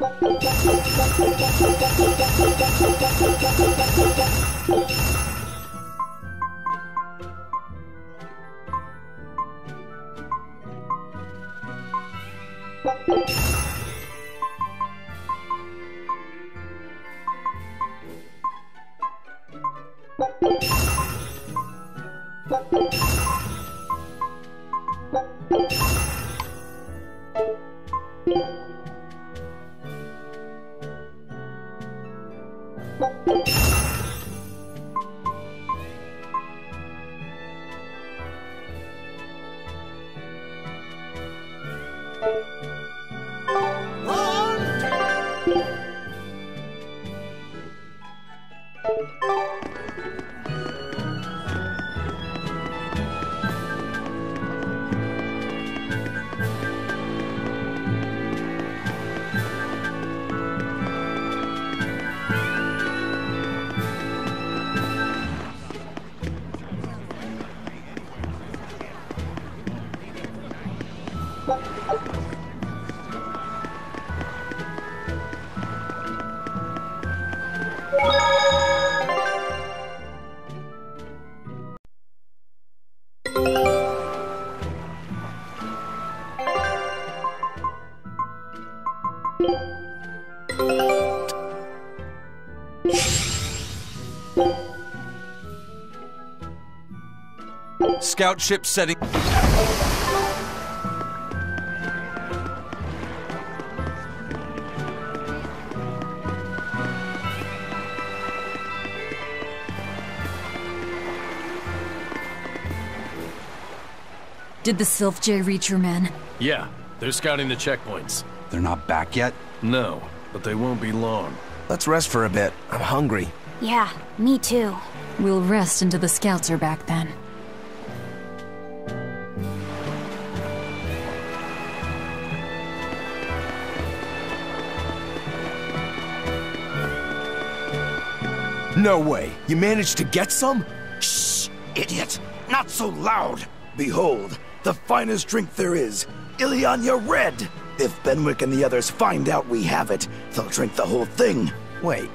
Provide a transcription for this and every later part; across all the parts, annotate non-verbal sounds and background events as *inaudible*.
Thank you. Scout ship setting. Did the Sylph J reach your men? Yeah, they're scouting the checkpoints. They're not back yet? No, but they won't be long. Let's rest for a bit. I'm hungry. Yeah, me too. We'll rest until the scouts are back then. No way. You managed to get some? Shh, idiot. Not so loud. Behold, the finest drink there is, Iliania Red. If Benwick and the others find out we have it, they'll drink the whole thing. Wait,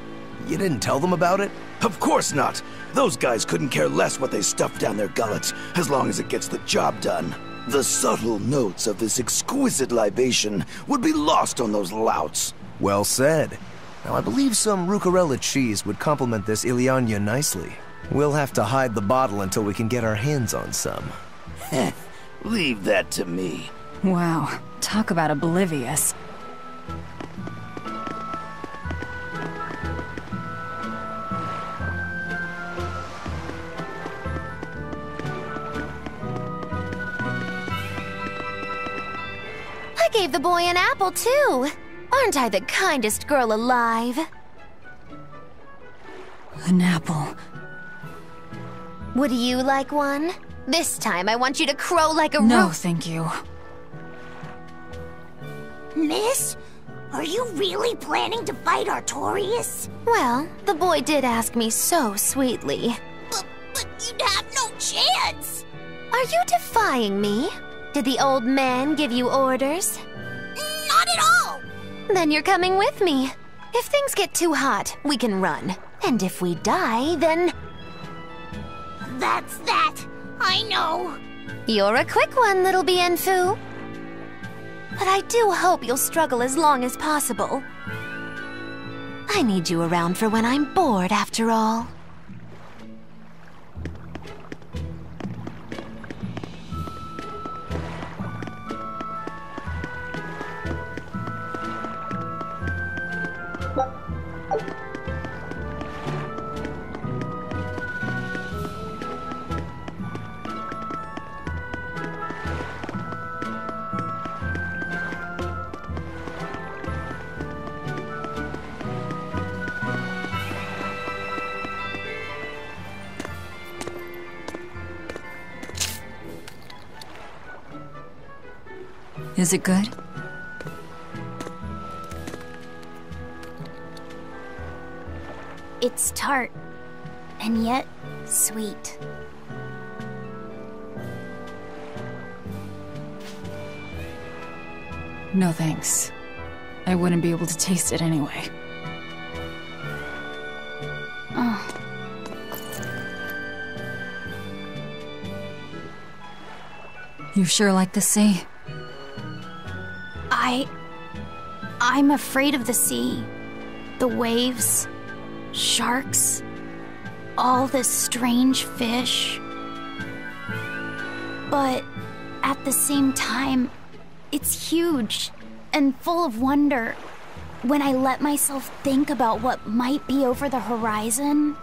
you didn't tell them about it? Of course not. Those guys couldn't care less what they stuff down their gullets, as long as it gets the job done. The subtle notes of this exquisite libation would be lost on those louts. Well said. Now, I believe some Rucarella cheese would complement this Iliania nicely. We'll have to hide the bottle until we can get our hands on some. *laughs* Heh, leave that to me. Wow, talk about oblivious. I gave the boy an apple too. Aren't I the kindest girl alive? An apple. Would you like one? This time I want you to crow like a No, thank you. Miss, are you really planning to fight Artorius? Well, the boy did ask me so sweetly. But, but you'd have no chance. Are you defying me? Did the old man give you orders? Not at all. Then you're coming with me. If things get too hot, we can run. And if we die, then That's that. I know. You're a quick one, little Bienfu. But I do hope you'll struggle as long as possible. I need you around for when I'm bored, after all. Is it good? It's tart, and yet sweet. No thanks. I wouldn't be able to taste it anyway. Oh. You sure like the sea? I'm afraid of the sea. The waves, sharks, all this strange fish. But at the same time, it's huge and full of wonder. When I let myself think about what might be over the horizon,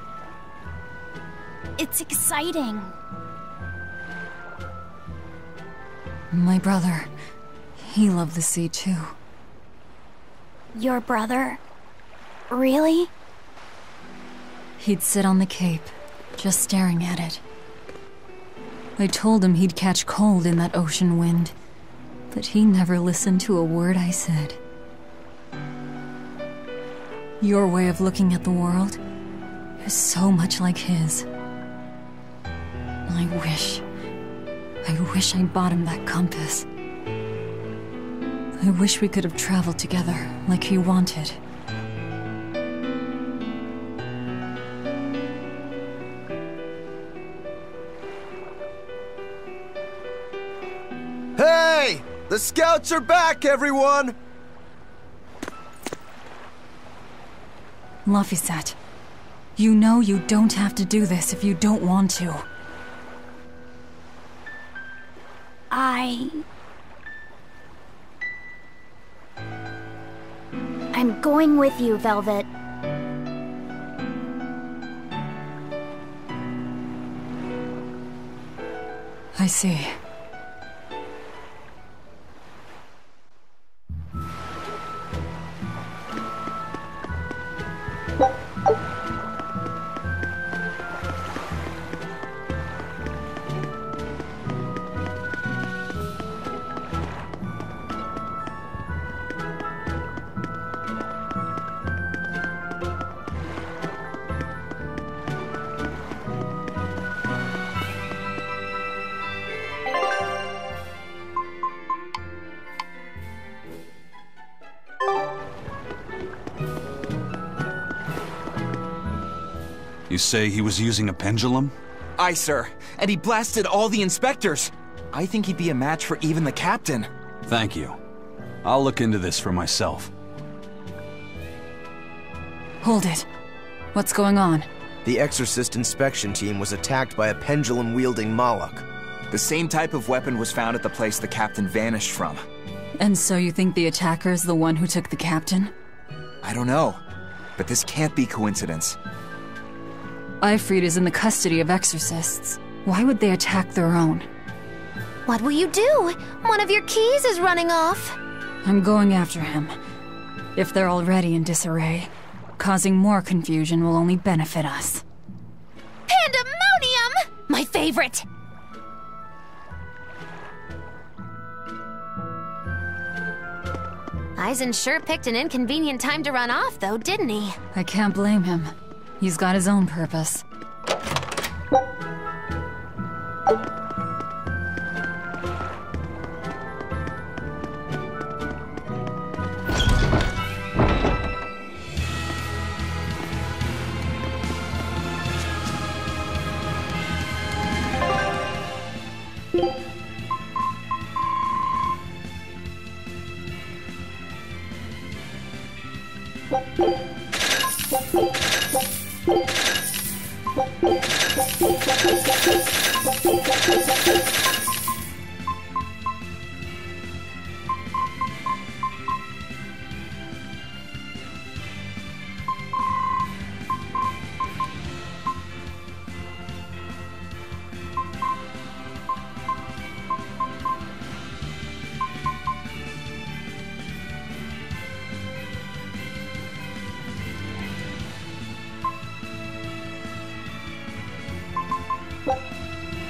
it's exciting. My brother. He loved the sea too. Your brother? Really? He'd sit on the cape, just staring at it. I told him he'd catch cold in that ocean wind, but he never listened to a word I said. Your way of looking at the world is so much like his. I wish. I wish I'd bought him that compass. I wish we could have traveled together like he wanted. Hey! The scouts are back, everyone! Laphicet, you know you don't have to do this if you don't want to. I. I'm going with you, Velvet. I see. Say he was using a pendulum? Aye, sir. And he blasted all the inspectors. I think he'd be a match for even the captain. Thank you. I'll look into this for myself. Hold it. What's going on? The Exorcist inspection team was attacked by a pendulum wielding malak. The same type of weapon was found at the place the captain vanished from. And so you think the attacker is the one who took the captain? I don't know. But this can't be coincidence. Aifread is in the custody of exorcists. Why would they attack their own? What will you do? One of your keys is running off. I'm going after him. If they're already in disarray, causing more confusion will only benefit us. Pandemonium! My favorite! Eizen sure picked an inconvenient time to run off, though, didn't he? I can't blame him. He's got his own purpose.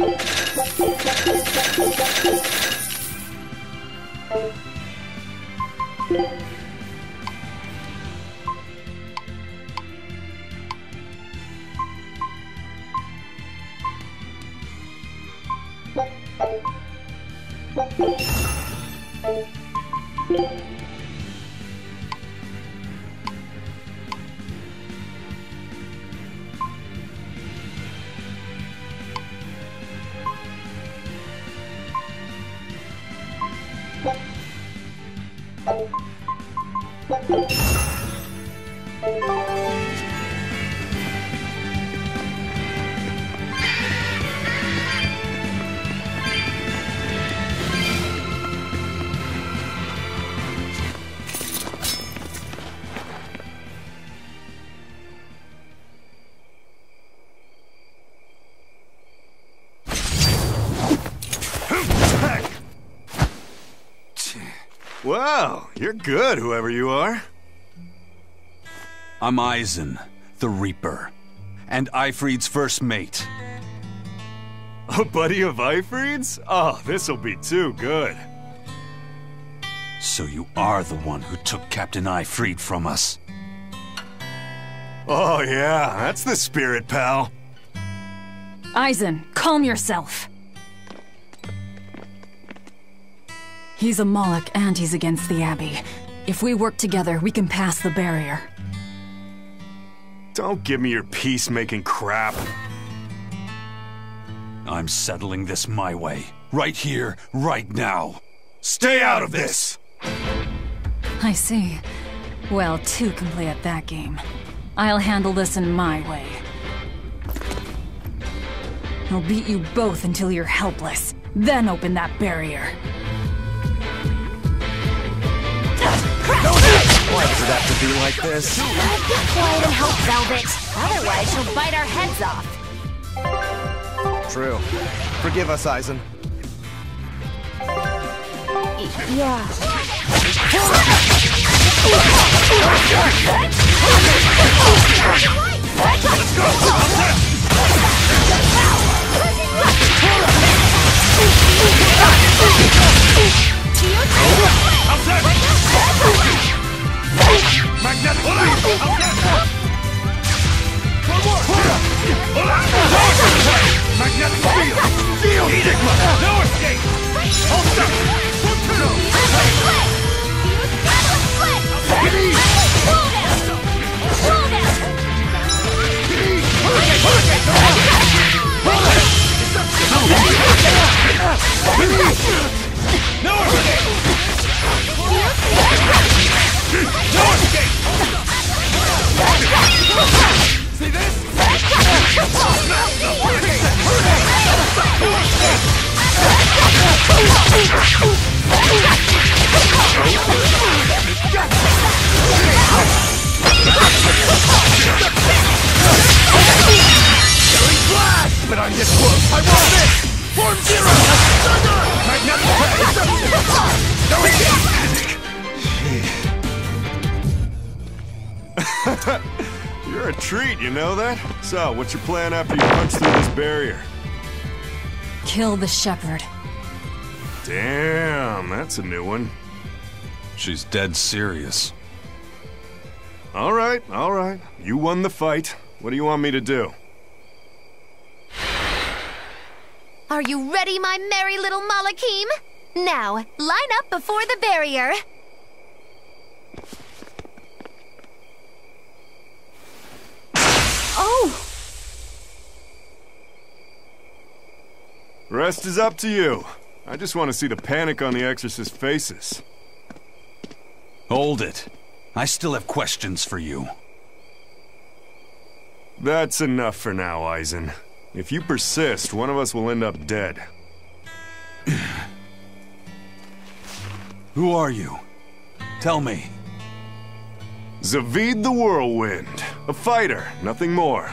Thank you. you Wow, you're good, whoever you are. I'm Eizen, the Reaper, and Aifread's first mate. A buddy of Aifread's? Oh, ah, this'll be too good. So you are the one who took Captain Ifrid from us. Oh yeah, that's the spirit, pal. Eizen, calm yourself. He's a malak and he's against the Abbey. If we work together, we can pass the barrier. Don't give me your peacemaking crap. I'm settling this my way. Right here, right now. Stay out of this! I see. Well, two can play at that game. I'll handle this in my way. I'll beat you both until you're helpless. Then open that barrier. Have to be like this? Be quiet and help Velvet. Otherwise, she'll bite our heads off. True. Forgive us, Eizen. Yeah. You know that? So, what's your plan after you punch through this barrier? Kill the shepherd. Damn, that's a new one. She's dead serious. All right, all right. You won the fight. What do you want me to do? Are you ready, my merry little malakhim? Now, line up before the barrier. Oh! Rest is up to you. I just want to see the panic on the Exorcist's faces. Hold it. I still have questions for you. That's enough for now, Eizen. If you persist, one of us will end up dead. Who are you? Tell me. Zaveid the Whirlwind. A fighter, nothing more.